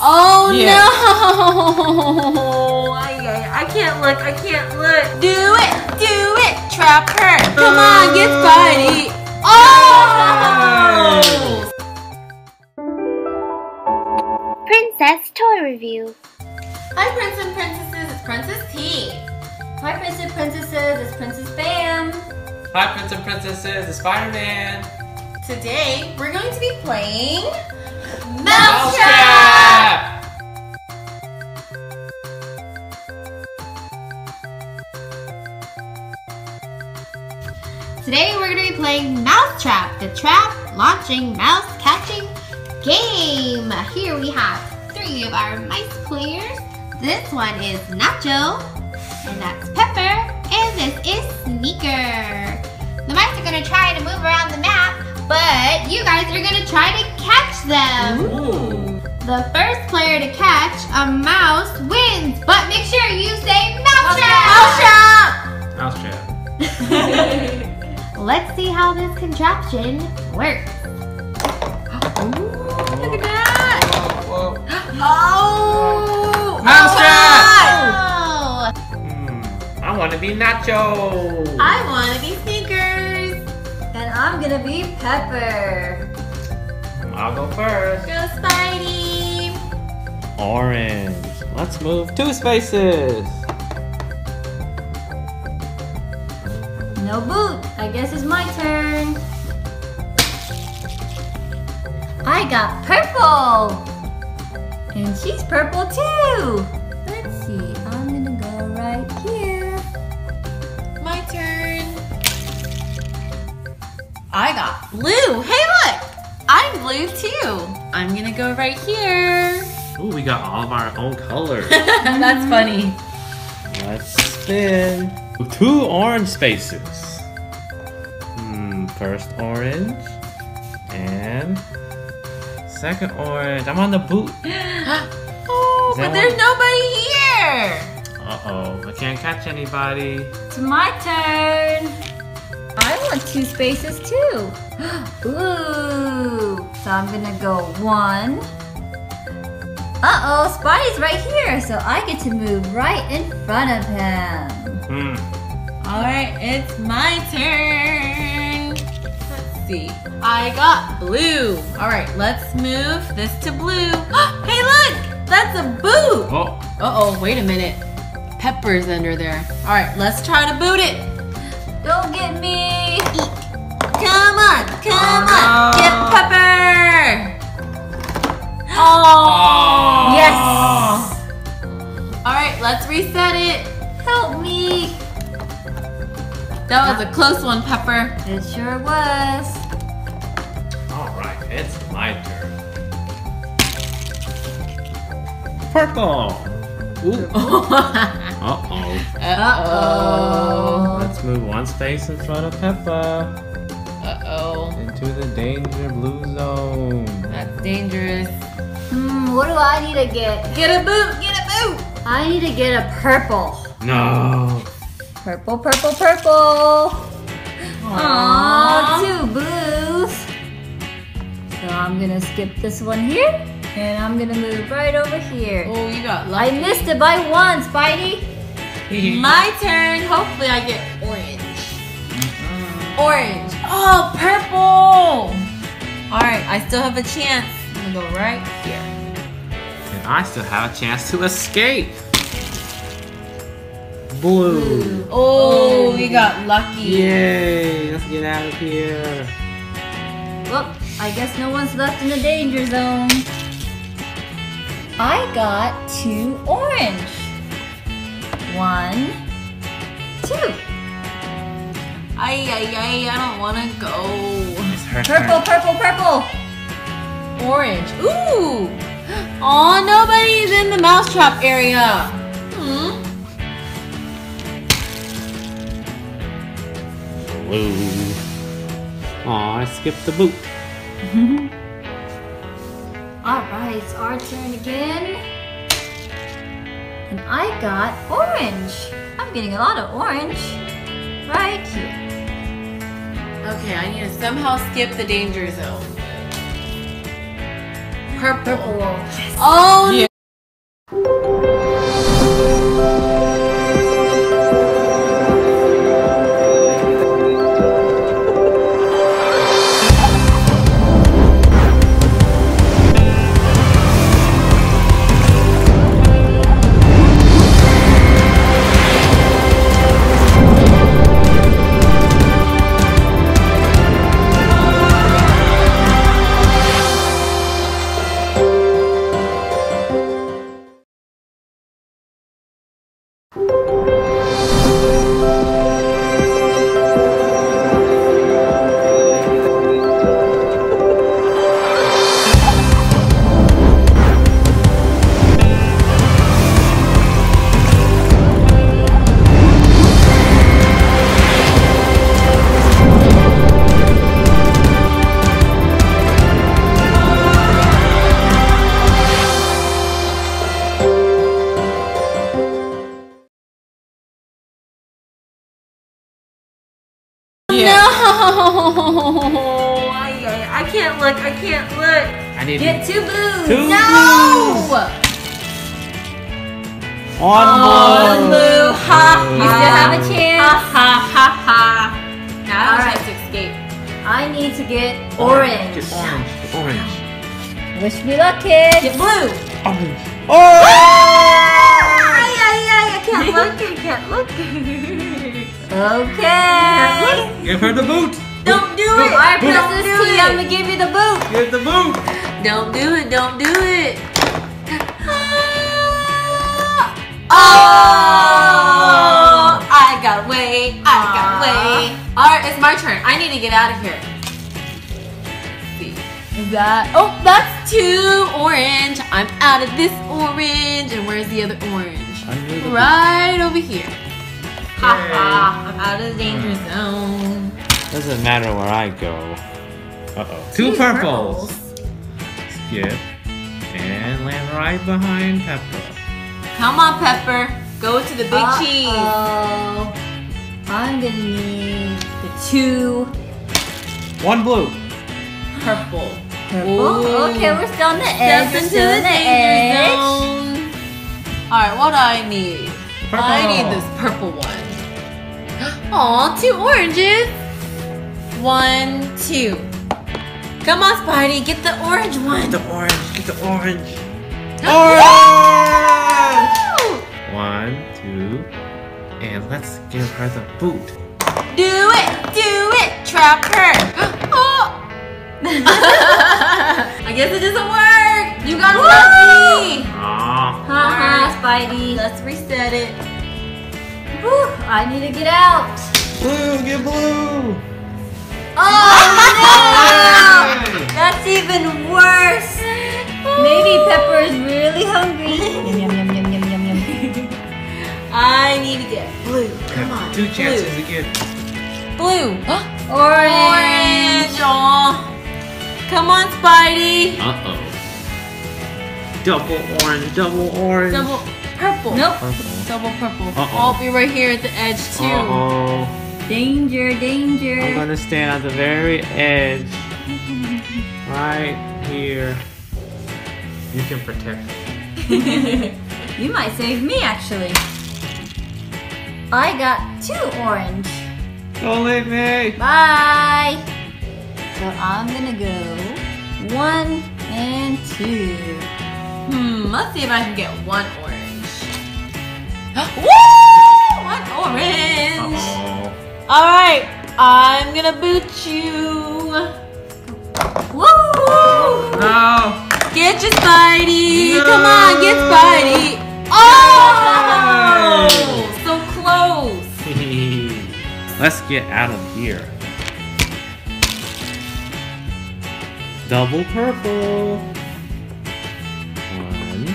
Oh Yeah. no! I, I, I can't look, I can't look. Do it, do it, trap her. Come on, get oh. Spidey. Oh! Princess Toy Review. Hi, Prince and Princesses, it's Princess T. Hi, Prince and Princesses, it's Princess Bam. Hi, Prince and Princesses, It's Spider-Man. Today, we're going to be playing Mousetrap! Today we're going to be playing Mousetrap, the trap launching mouse catching game. Here we have three of our mice players. This one is Nacho, and that's Pepper, and this is Sneaker. The mice are going to try to move around the map, but you guys are going to try to catch them. Ooh. The first player to catch a mouse wins, but make sure you say mouse trap. Mouse trap. Mouse trap. Let's see how this contraption works. Ooh, look at that! Whoa, whoa. Oh! Mousetrap! Oh! Hmm, I want to be Nacho. I want to be Sneakers. And I'm gonna be Pepper. I'll go first. Go Spidey. Orange. Let's move two spaces. No boot. I guess it's my turn. I got purple. And she's purple too. Let's see. I'm gonna go right here. My turn. I got blue. Hey, look! I'm blue too. I'm gonna go right here. Ooh, we got all of our own colors. That's funny. Let's spin. Two orange spaces. Hmm, first orange. And second orange. I'm on the boot. oh, but there's one? nobody here. Uh-oh, I can't catch anybody. It's my turn. I want two spaces too. Ooh. So I'm gonna go one. Uh-oh, Spidey's right here, so I get to move right in front of him. Hmm. All right, it's my turn. Let's see. I got blue. All right, let's move this to blue. hey, look! That's a boot. Oh, Uh-oh, wait a minute. Pepper's under there. All right, let's try to boot it. Don't get me. Come on, come Oh, on. no. Get ah. Pepper. Oh. Yes. Ah. All right, let's reset it. Help me. That was a close one, Pepper. It sure was. All right, it's my turn. Purple. Ooh. Uh-oh. Uh-oh. Let's move one space in front of Pepper Uh-oh. into the danger blue zone. That's dangerous. Hmm, what do I need to get? Get a boot, get a boot. I need to get a purple. No. Purple, purple, purple. Aww, Aww. two blues. So I'm gonna skip this one here, and I'm gonna move right over here. Oh, you got lucky. I missed it by one, Spidey. My turn. Hopefully I get orange. Mm-hmm. Orange. Oh, purple. All right, I still have a chance. I'm gonna go right here. and I still have a chance to escape. Blue. Oh, we got lucky. Yay! Let's get out of here. Well, I guess no one's left in the danger zone. I got two orange. One, two. Ay, ay, ay, I don't want to go. Purple, purple, purple. Orange. Ooh. Oh, nobody's in the mousetrap area. Hmm. Blue. Aw, I skipped the boot. All right, it's our turn again. And I got orange. I'm getting a lot of orange. Right here. Okay, I need to somehow skip the danger zone. purple. Purple. Oh Yeah. No! I, I, I can't look. I can't look. I need Get two blues. Two no! one One more. blue. Ha! Blue. You still have a chance. Ha ha ha ha. Now I All have a right. to escape. I need to get orange. Get orange. Get orange. Wish me luck, kids. Get blue. Orange. Oh! Ay, ay, ay, I can't look. I can't look. okay. Give her the boot. Don't do it. Alright, Don't Princess do T, it. I'm gonna give you the boot. Give the boot. Don't do it. Don't do it. Ah. Oh! Ah. I got away. I got ah. away. All right, it's my turn. I need to get out of here. See. That? Oh, that's two orange. I'm out of this orange. And where's the other orange? Under the boot. Right over here. Ha ha! I'm out of the danger zone. Doesn't matter where I go. Uh oh. Two purples. Skip. And land right behind Pepper. Come on, Pepper. Go to the big cheese. Oh, I'm gonna need the two One blue. Purple. purple. Ooh. Okay, we're still on the edge. Step We're into still the on the danger edge. zone. All right, what do I need? Purple. I need this purple one. Aw, two oranges. One, two. Come on, Spidey, get the orange one. Get the orange. Get the orange. Woo! One, two, and let's give her the boot. Do it, do it, trap her. Oh. I guess it doesn't work. You got lucky. Ah. Haha, Spidey. Let's reset it. Whew, I need to get out. Blue, get blue. Oh no! That's even worse. Maybe Pepper is really hungry. yum, yum, yum, yum, yum, yum, yum. I need to get blue. Come on. Two chances again. Blue. Orange. Orange. Aw. Come on, Spidey. Uh oh. Double orange, double orange. Double purple. Nope. Purple. Double purple. Uh-oh. Oh, be right here at the edge too. Uh oh. Danger, danger. I'm gonna stand at the very edge. Right here. You can protect me. You might save me actually. I got two orange. Don't leave me. Bye. So I'm gonna go one and two. Hmm. Let's see if I can get one orange. Woo! One orange. Uh All right. I'm gonna boot you. Woo! No. Get your Spidey! No. Come on, get Spidey! Oh! So close! Let's get out of here. Double purple. One,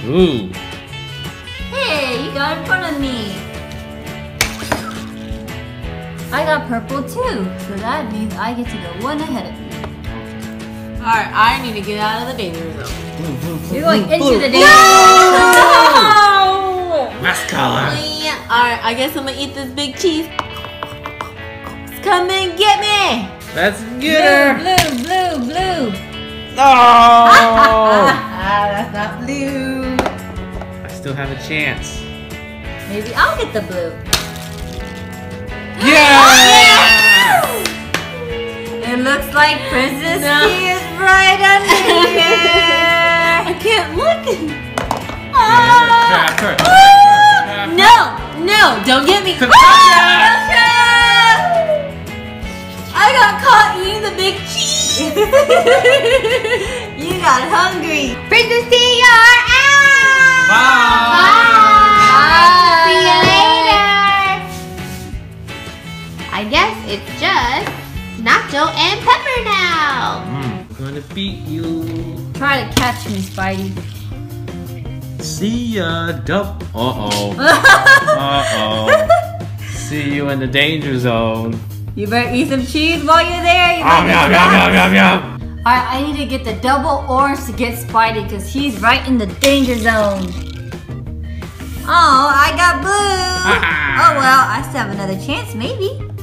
two. Hey, you got in front of me. I got purple too, so that means I get to go one ahead of you. Alright, I need to get out of the danger zone. Blue, blue, blue, You're going into the danger zone. No! Last color. Alright, I guess I'm gonna eat this big cheese. Come and get me! Let's get her. Blue, blue, blue, blue. Oh! Ah, that's not blue. I still have a chance. Maybe I'll get the blue. Yeah! It looks like Princess No. T is right under here. I can't look. Trap her. Ah! No, no, don't get me. Ah! I got caught eating the big cheese. You got hungry. Princess T, you're out! Bye. See you I guess it's just Nacho and Pepper now! Mm, gonna beat you. Try to catch me, Spidey. See ya, dub. Uh oh. Uh oh. See you in the danger zone. You better eat some cheese while you're there. You Yum, better yum, yum, yum, yum, yum. Alright, I need to get the double orange to get Spidey because he's right in the danger zone. Oh, I got blue. oh well, I still have another chance, maybe.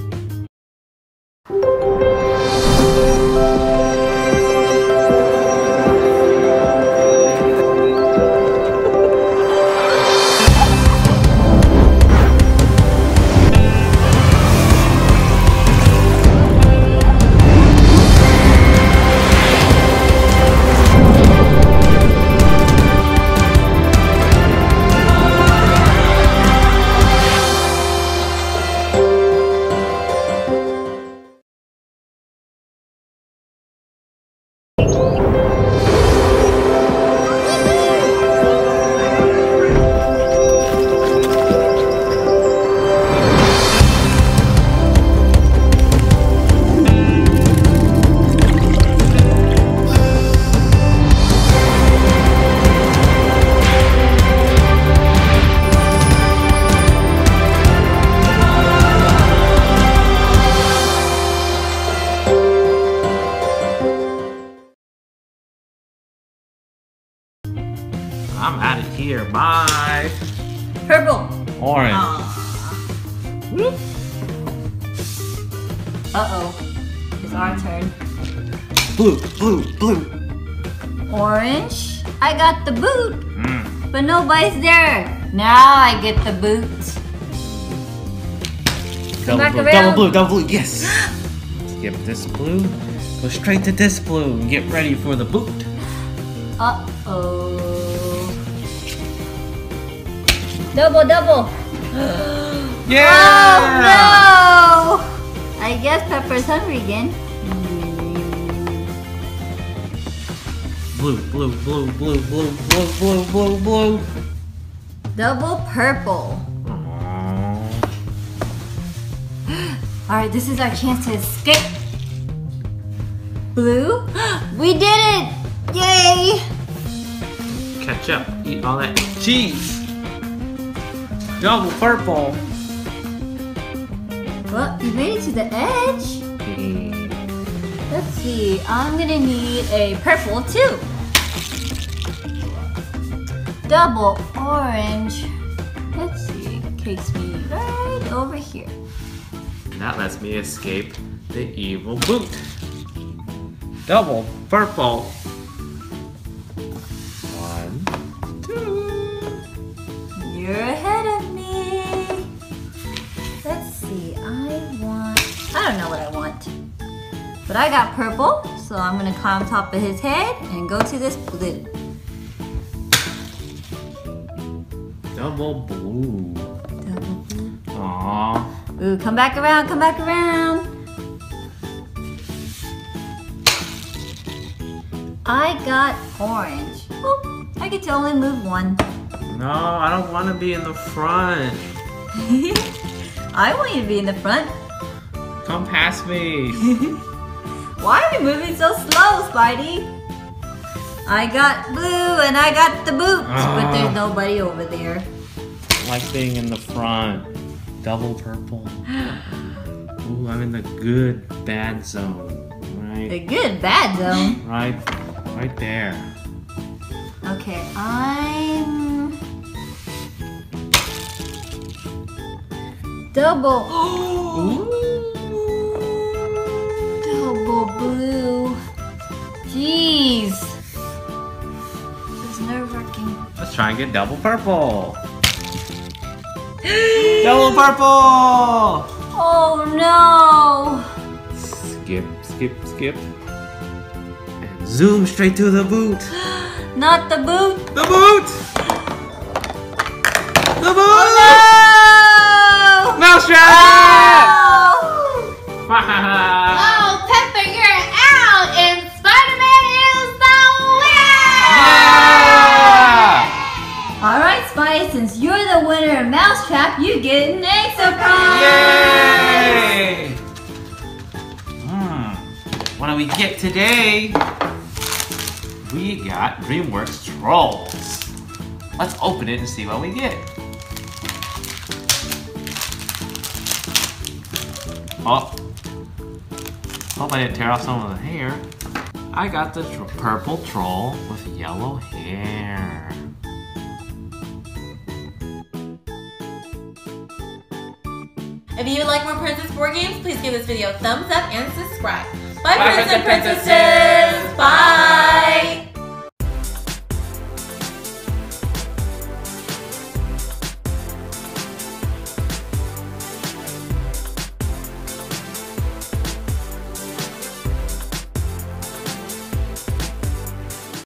Uh oh. It's our turn. Blue, blue, blue. Orange. I got the boot, Mm. but nobody's there. Now I get the boot. Double back blue, around. double blue, double blue. Yes. Skip this blue. Go straight to this blue and get ready for the boot. Uh oh. Double, double. Yeah. Oh no! Hungry again. Blue, blue, blue, blue, blue, blue, blue, blue, blue. Double purple. Alright, this is our chance to escape. Blue? We did it! Yay! Catch up. Eat all that cheese. Double purple. Well, you made it to the edge. See, I'm gonna need a purple too. Double orange. Let's see, takes me right over here. That lets me escape the evil boot. Double purple. But I got purple, so I'm gonna climb top of his head and go to this blue. Double blue. Double blue. Aww. Ooh, come back around, come back around. I got orange. Oh, I get to only move one. No, I don't want to be in the front. I want you to be in the front. Come past me. Why are we moving so slow, Spidey? I got blue and I got the boots, but Ah. there's nobody over there. Like being in the front. Double purple. Ooh, I'm in the good bad zone. Right. The good bad zone. right, right there. Okay, I'm double. Double blue. Jeez. This is nerve wracking. Let's try and get double purple. double purple! Oh no! Skip, skip, skip. And zoom straight to the boot. Not the boot! The boot! The boot! Oh, No! Mousetrap! Oh! Ah! Mousetrap, you get an egg surprise! Yay! Hmm. What do we get today? We got DreamWorks Trolls. Let's open it and see what we get. Oh. Hope I didn't tear off some of the hair. I got the tr- purple troll with yellow hair. If you would like more Princess Board Games, please give this video a thumbs up and subscribe. Bye, Bye, Prince and Princess Princesses! Bye!